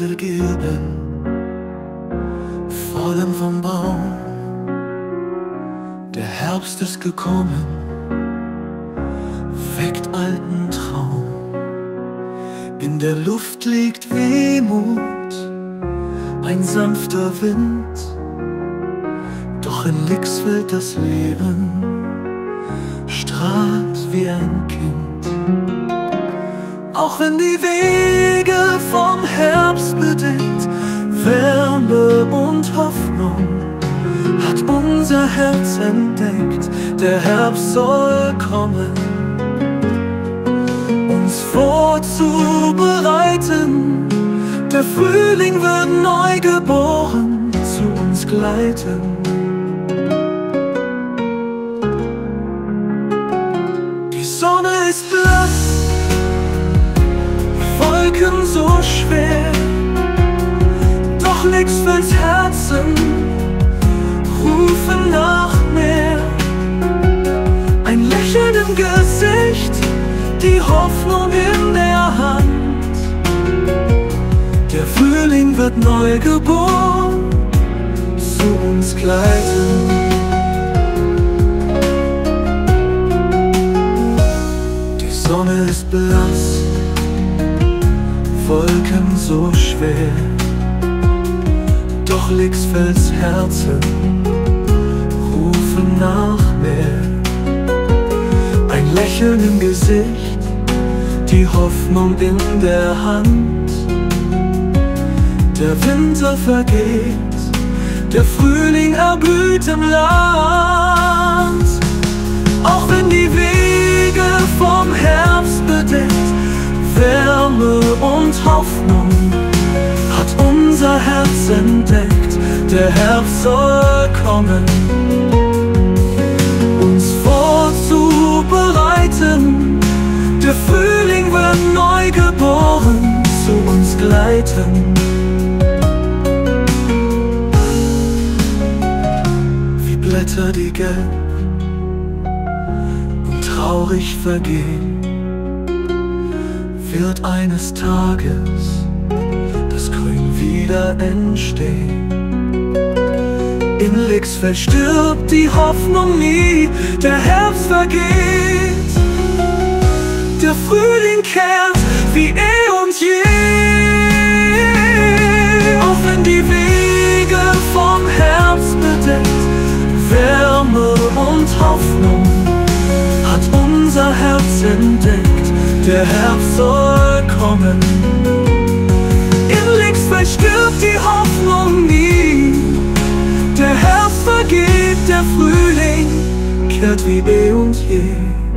will geben, fallen vom Baum. Der Herbst ist gekommen, weckt alten Traum. In der Luft liegt Wehmut, ein sanfter Wind. Doch in Lixfeld das Leben strahlt wie ein Kind. Auch wenn die Wege vom Herbst bedeckt Wärme und Hoffnung hat unser Herz entdeckt. Der Herbst soll kommen, uns vorzubereiten. Der Frühling wird neu geboren, zu uns gleiten. Wolken so schwer. Doch Lixfelds Herzen rufen nach mehr. Ein Lächeln im Gesicht, die Hoffnung in der Hand. Der Frühling wird neu geboren, zu uns gleiten. Wolken so schwer. Doch Lixfelds Herzen rufen nach mehr. Ein Lächeln im Gesicht, die Hoffnung in der Hand. Der Winter vergeht, der Frühling erblüht im Land. Der Herbst soll kommen, uns vorzubereiten. Der Frühling wird neu geboren, zu uns gleiten. Wie Blätter, die gelb und traurig vergehen, wird eines Tages das Grün wieder entstehen. In Lixfeld stirbt die Hoffnung nie, der Herbst vergeht. Der Frühling kehrt wie eh und je. Auch wenn die Wege vom Herbst bedeckt, Wärme und Hoffnung hat unser Herz entdeckt. Der Herbst soll kommen. In Lixfeld stirbt Der Herbst vergeht, der